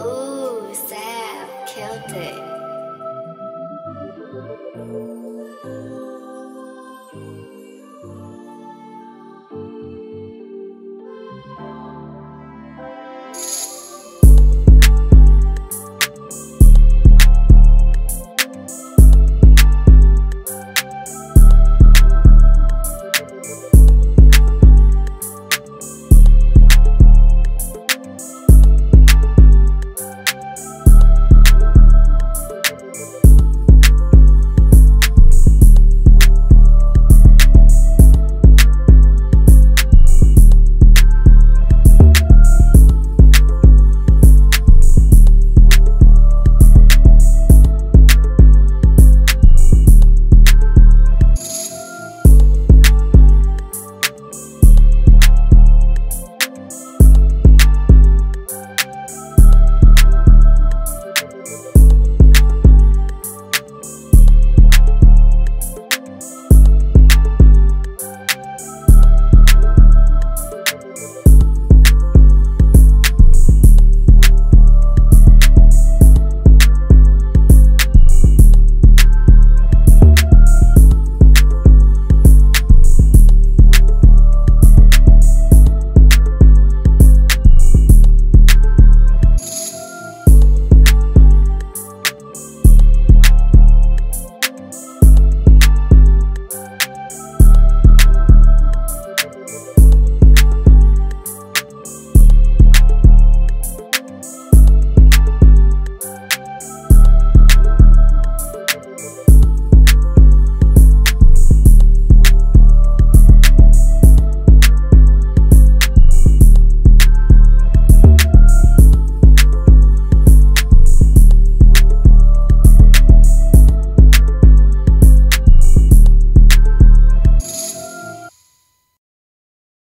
Ooh, Sam killed it.